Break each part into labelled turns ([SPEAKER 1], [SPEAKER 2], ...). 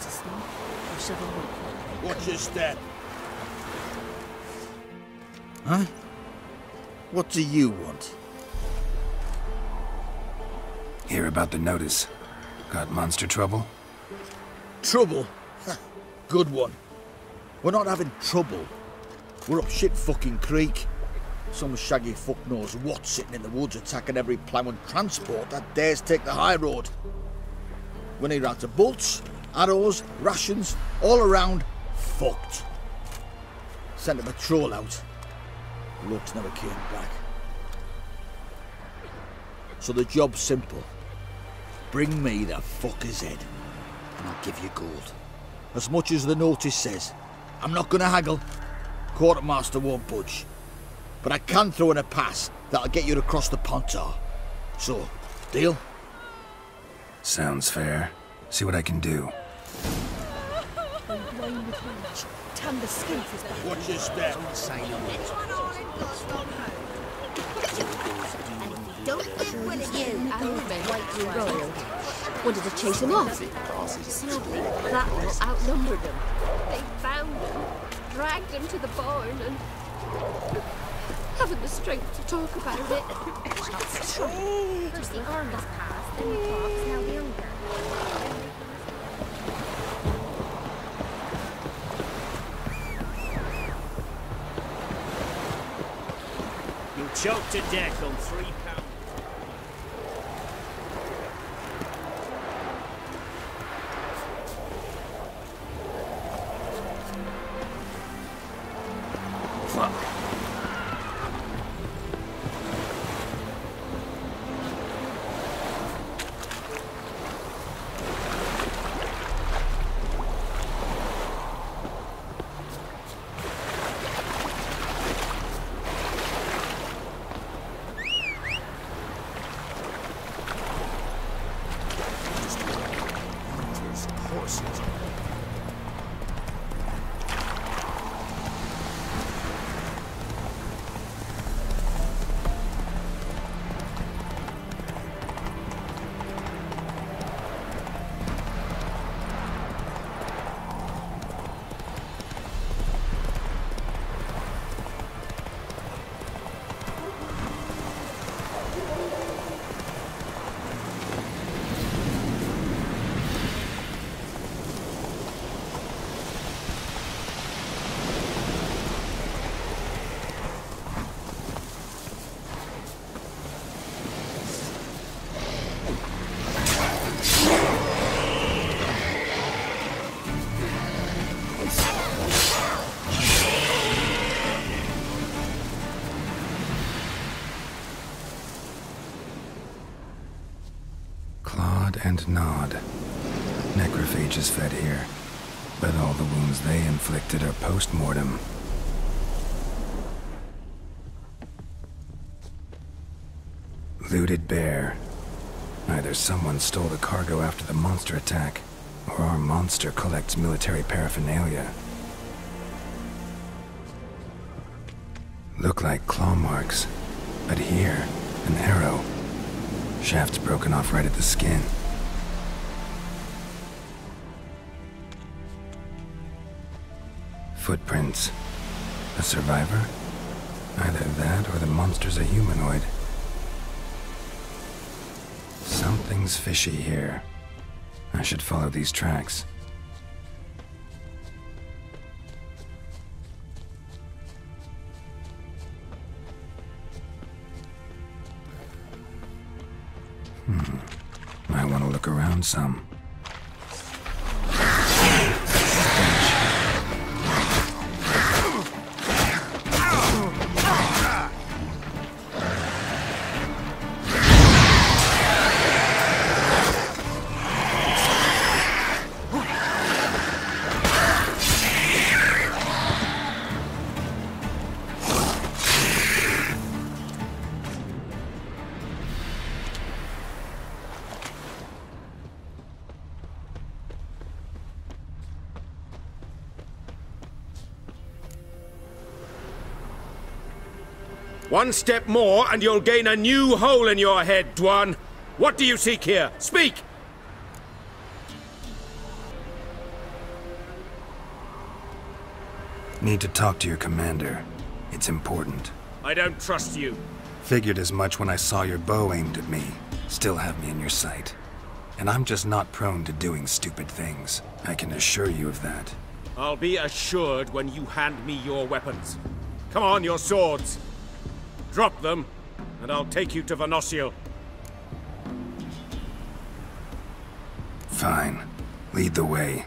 [SPEAKER 1] to a hide. Now here's a snake. Or shovel wood.
[SPEAKER 2] Watch your step. Huh? What do you want?
[SPEAKER 3] Hear about the notice. Got monster trouble?
[SPEAKER 2] Trouble? Good one. We're not having trouble. We're up shit fucking creek. Some shaggy fuck knows what sitting in the woods attacking every plough and transport that dares take the high road. We need rounds of bolts, arrows, rations, all around fucked. Sent a patrol out. Looks never came back. So the job's simple. Bring me the fucker's head, and I'll give you gold. As much as the notice says. I'm not gonna haggle. Quartermaster won't budge. But I can throw in a pass that'll get you across the Pontar. So, deal?
[SPEAKER 3] Sounds fair. See what I can do.
[SPEAKER 1] Tan the skin is back.
[SPEAKER 2] Watch your step.
[SPEAKER 1] Don't think when it's you and White Royal. Wanted to chase him off. Sadly, that lot outnumbered them. They found him, dragged him to the barn, and haven't the strength to talk about it.
[SPEAKER 4] First the army's passed, then the clocks, now younger.
[SPEAKER 5] You'll to death on three
[SPEAKER 3] And gnawed. Necrophages fed here. But all the wounds they inflicted are post-mortem. Looted bear. Either someone stole the cargo after the monster attack, or our monster collects military paraphernalia. Look like claw marks, but here, an arrow. Shaft's broken off right at the skin. Footprints. A survivor? Either that or the monster's a humanoid. Something's fishy here. I should follow these tracks. Hmm. I want to look around some.
[SPEAKER 6] One step more and you'll gain a new hole in your head, dh'oine. What do you seek here? Speak!
[SPEAKER 3] Need to talk to your commander. It's important.
[SPEAKER 6] I don't trust you.
[SPEAKER 3] Figured as much when I saw your bow aimed at me. Still have me in your sight. And I'm just not prone to doing stupid things. I can assure you of that.
[SPEAKER 6] I'll be assured when you hand me your weapons. Come on, your swords! Drop them, and I'll take you to Vernossiel.
[SPEAKER 3] Fine. Lead the way.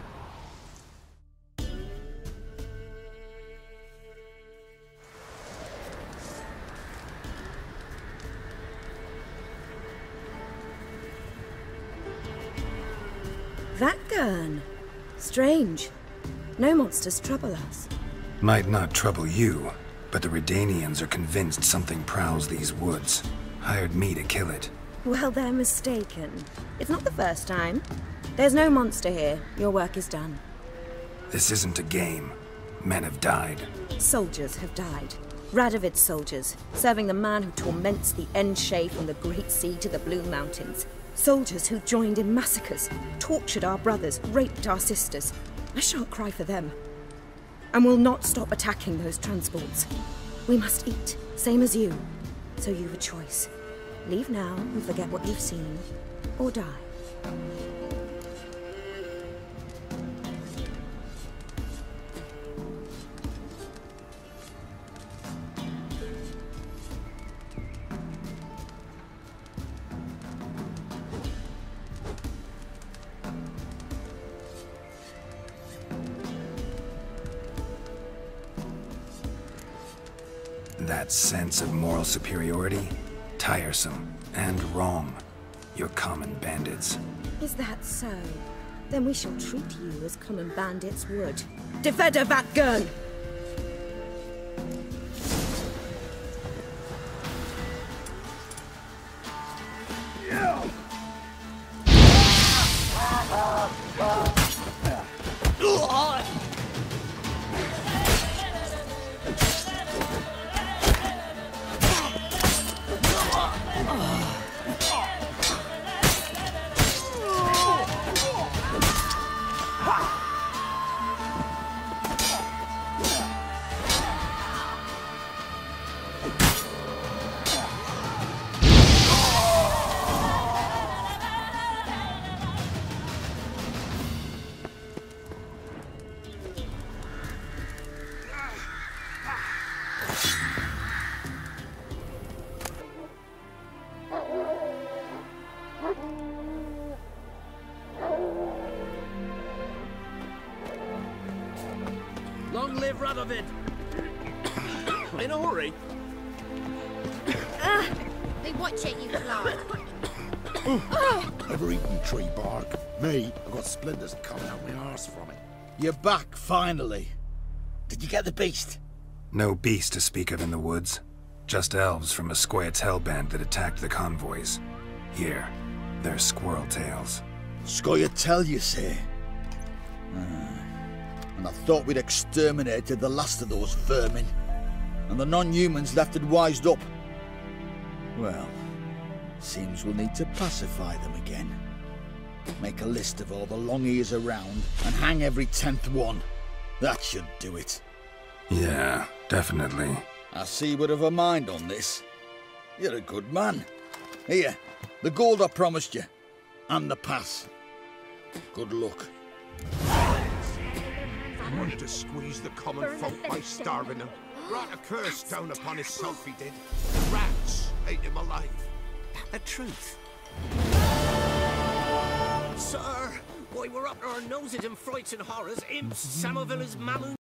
[SPEAKER 7] That gun. Strange. No monsters trouble us.
[SPEAKER 3] Might not trouble you, but the Redanians are convinced something prowls these woods. Hired me to kill it.
[SPEAKER 7] Well, they're mistaken. It's not the first time. There's no monster here. Your work is done.
[SPEAKER 3] This isn't a game. Men have died.
[SPEAKER 7] Soldiers have died. Radovid's soldiers, serving the man who torments the Aen Seidhe from the Great Sea to the Blue Mountains. Soldiers who joined in massacres, tortured our brothers, raped our sisters. I shan't cry for them. And will not stop attacking those transports. We must eat, same as you. So you've a choice. Leave now and forget what you've seen, or die.
[SPEAKER 3] That sense of moral superiority? Tiresome and wrong. You're common bandits.
[SPEAKER 7] Is that so? Then we shall treat you as common bandits would. Defender that gun!
[SPEAKER 5] Long live Radovid! In a hurry?
[SPEAKER 4] Hey, watch it, you fly.
[SPEAKER 8] Ever eaten tree bark? Me, I've got splinters coming out my arse from it.
[SPEAKER 2] You're back, finally. Did you get the beast?
[SPEAKER 3] No beast to speak of in the woods. Just elves from a Squaret's hellband that attacked the convoys. Here, they're squirrel tails.
[SPEAKER 2] Scoia'tael, you say? Ah. And I thought we'd exterminated the last of those vermin. And the non-humans left had wised up. Well, seems we'll need to pacify them again. Make a list of all the long ears around and hang every tenth one. That should do it.
[SPEAKER 3] Yeah, definitely.
[SPEAKER 2] I see would have a mind on this. You're a good man. Here, the gold I promised you. And the pass. Good luck.
[SPEAKER 8] Wanted to squeeze the common folk by starving them. Brought a curse down upon himself, he did. The Rats ate him alive.
[SPEAKER 5] The truth. Sir, boy, we're up to our noses in frights and horrors. Imps, Samovilla's mammon.